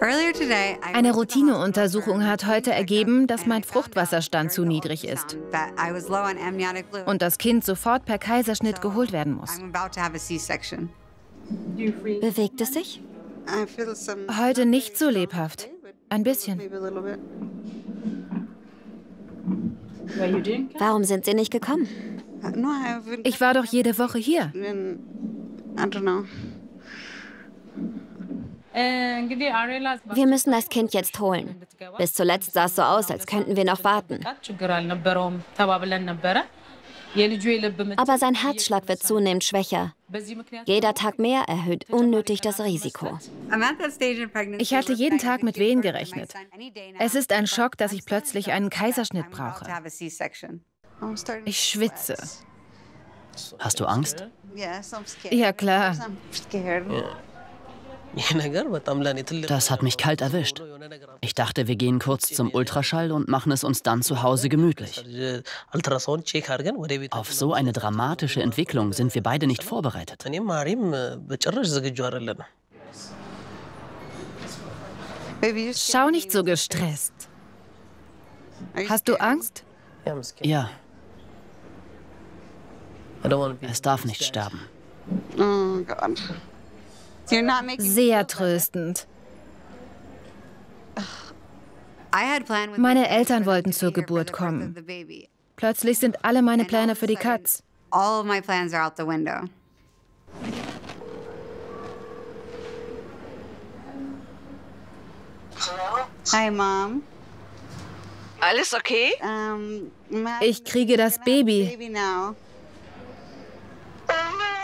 Eine Routineuntersuchung hat heute ergeben, dass mein Fruchtwasserstand zu niedrig ist und das Kind sofort per Kaiserschnitt geholt werden muss. Bewegt es sich? Heute nicht so lebhaft. Ein bisschen. Warum sind Sie nicht gekommen? Ich war doch jede Woche hier. Wir müssen das Kind jetzt holen. Bis zuletzt sah es so aus, als könnten wir noch warten. Aber sein Herzschlag wird zunehmend schwächer. Jeder Tag mehr erhöht unnötig das Risiko. Ich hatte jeden Tag mit Wehen gerechnet. Es ist ein Schock, dass ich plötzlich einen Kaiserschnitt brauche. Ich schwitze. Hast du Angst? Ja, klar. Das hat mich kalt erwischt. Ich dachte, wir gehen kurz zum Ultraschall und machen es uns dann zu Hause gemütlich. Auf so eine dramatische Entwicklung sind wir beide nicht vorbereitet. Schau nicht so gestresst. Hast du Angst? Ja. Es darf nicht sterben. Oh Gott. Sehr tröstend. Meine Eltern wollten zur Geburt kommen. Plötzlich sind alle meine Pläne für die Katz. Hi, Mom. Alles okay? Ich kriege das Baby.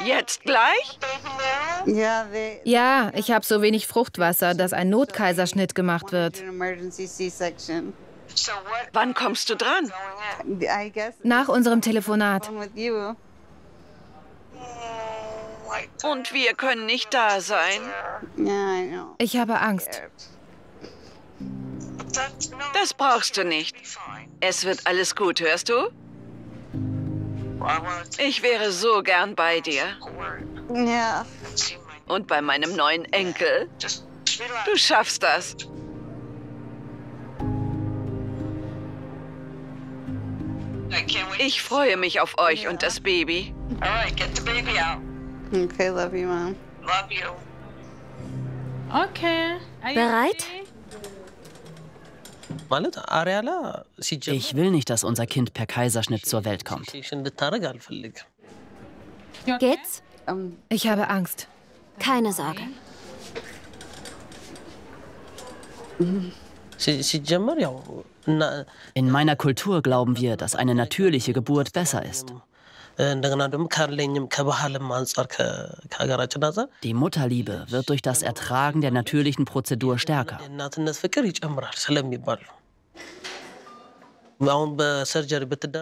Jetzt gleich? Ja, ich habe so wenig Fruchtwasser, dass ein Notkaiserschnitt gemacht wird. Wann kommst du dran? Nach unserem Telefonat. Und wir können nicht da sein. Ich habe Angst. Das brauchst du nicht. Es wird alles gut, hörst du? Ich wäre so gern bei dir. Ja. Und bei meinem neuen Enkel. Du schaffst das. Ich freue mich auf euch und das Baby. Okay, love you, Mom. Love you. Okay. Bereit? Ich will nicht, dass unser Kind per Kaiserschnitt zur Welt kommt. Geht's? Ich habe Angst. Keine Sorge. In meiner Kultur glauben wir, dass eine natürliche Geburt besser ist. Die Mutterliebe wird durch das Ertragen der natürlichen Prozedur stärker.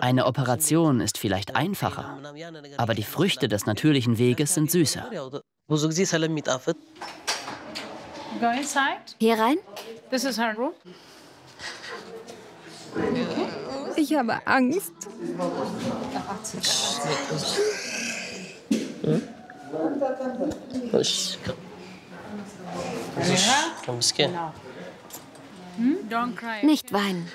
Eine Operation ist vielleicht einfacher, aber die Früchte des natürlichen Weges sind süßer. Hier rein? Ich habe Angst. Nicht weinen.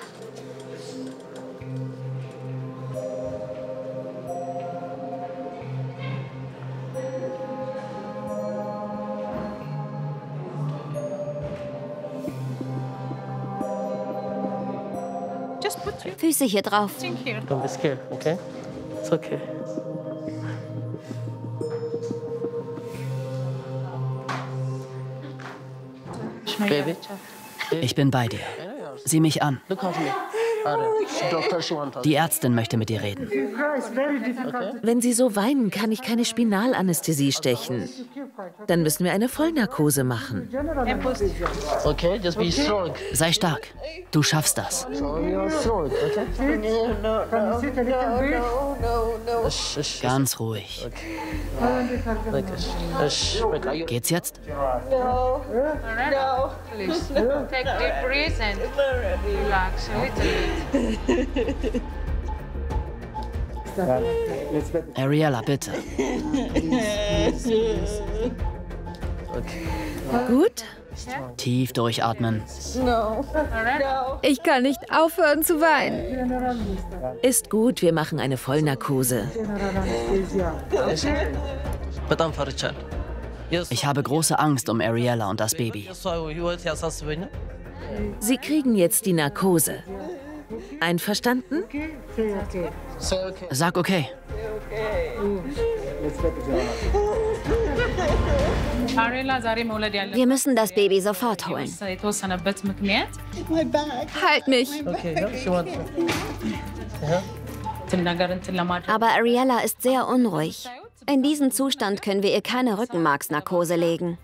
Füße hier drauf. Don't be scared, okay? It's okay. Baby. Ich bin bei dir. Sieh mich an. Die Ärztin möchte mit dir reden. Wenn Sie so weinen, kann ich keine Spinalanästhesie stechen. Dann müssen wir eine Vollnarkose machen. Okay, just be strong. Sei stark. Du schaffst das. Ganz ruhig. Geht's jetzt? No. No. Take deep breath and relax a little bit. Ariella, bitte. Gut? Tief durchatmen. Ich kann nicht aufhören zu weinen. Ist gut, wir machen eine Vollnarkose. Ich habe große Angst um Ariella und das Baby. Sie kriegen jetzt die Narkose. Einverstanden? Sag okay. Wir müssen das Baby sofort holen. Halt mich. Aber Ariella ist sehr unruhig. In diesem Zustand können wir ihr keine Rückenmarksnarkose legen.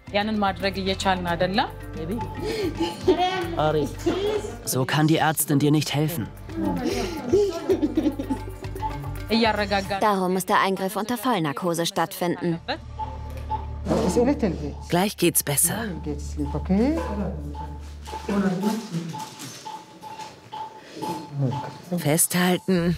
So kann die Ärztin dir nicht helfen. Darum muss der Eingriff unter Vollnarkose stattfinden. Gleich geht's besser. Festhalten.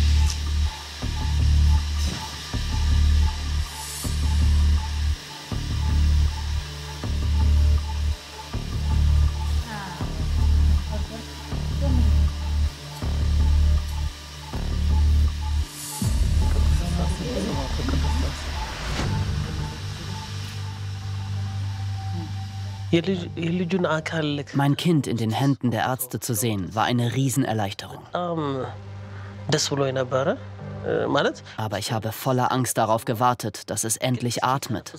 Mein Kind in den Händen der Ärzte zu sehen, war eine Riesenerleichterung. Aber ich habe voller Angst darauf gewartet, dass es endlich atmet.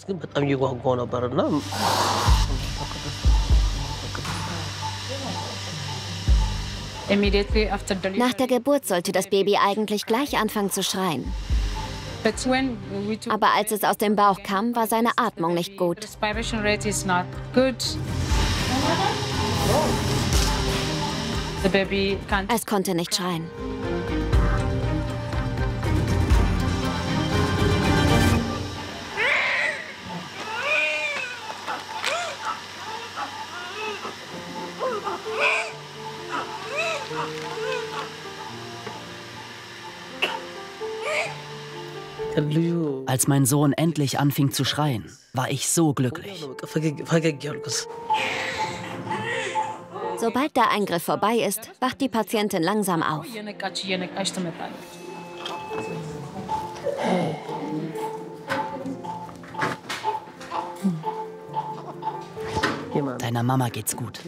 Nach der Geburt sollte das Baby eigentlich gleich anfangen zu schreien. Aber als es aus dem Bauch kam, war seine Atmung nicht gut. Es konnte nicht schreien. Als mein Sohn endlich anfing zu schreien, war ich so glücklich. Sobald der Eingriff vorbei ist, wacht die Patientin langsam auf. Deiner Mama geht's gut.